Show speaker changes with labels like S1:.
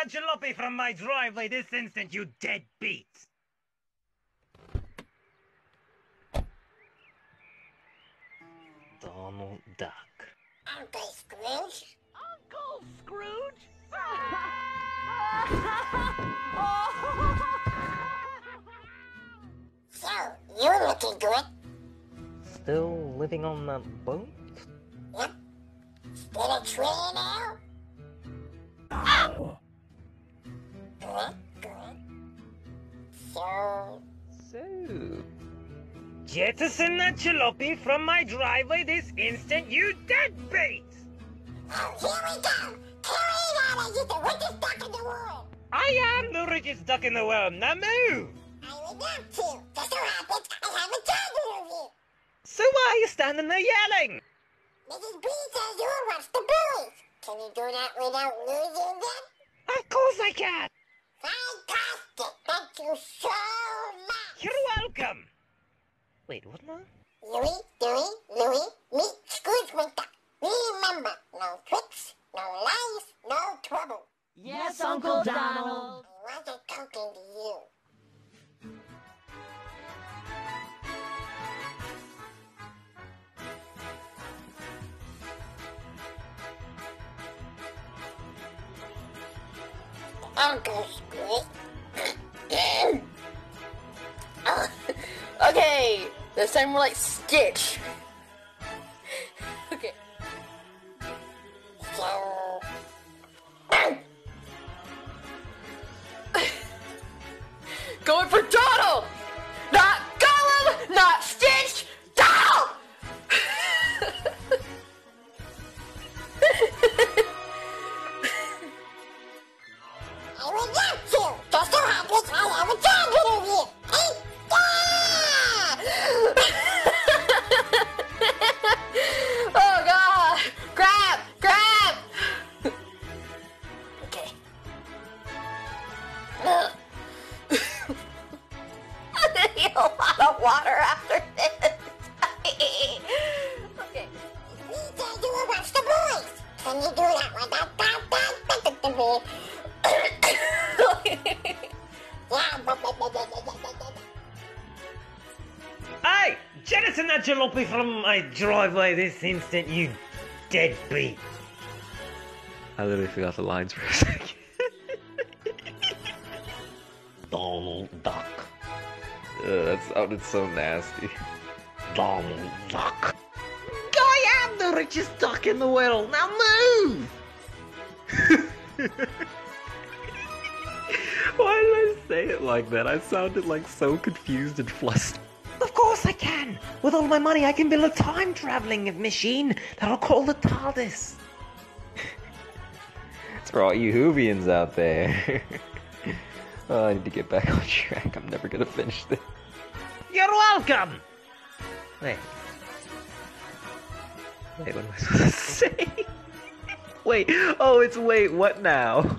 S1: that jalopy from my driveway this instant, you deadbeat! Donald Duck.
S2: Uncle Scrooge?
S3: Uncle Scrooge?
S2: So, you're looking good.
S1: Still living on that boat?
S2: Yep. Still a tree now? So,
S1: So. Jettison that jalopy from my driveway this instant, you deadbeat!
S2: oh, here we go. Carry it as you're the richest duck in the world.
S1: I am the richest duck in the world, now move!
S2: I would love to. Just so happens I have a job interview.
S1: So why are you standing there yelling?
S2: Mrs. B says you'll watch the boys. Can you do that without losing them?
S1: Of course I can!
S2: Fantastic. Thank you so much.
S1: You're welcome! Wait, what now?
S2: Huey, Dewey, Louie, meet Scrooge McDuck. Remember, no tricks, no lies, no trouble.
S3: yes, Uncle Donald.
S2: I wasn't talking to you. Uncle Scrooge.
S4: this time we're like Stitch. okay. Going for Donald!
S2: But but.
S1: Hey! Jettison that jalopy from my driveway this instant, you deadbeat!
S5: I literally forgot the lines for a second.
S1: Donald Duck.
S5: Ugh, that sounded so nasty.
S1: Donald Duck. I am the richest duck in the world, now move!
S5: Why did I say it like that? I sounded like so confused and flustered.
S1: Of course I can! With all my money, I can build a time traveling machine that I'll call the TARDIS.
S5: It's for all you Whovians out there. oh, I need to get back on track. I'm never gonna finish this.
S1: You're welcome! Wait.
S5: Wait, what am I supposed to say? Wait, oh, it's wait, what now?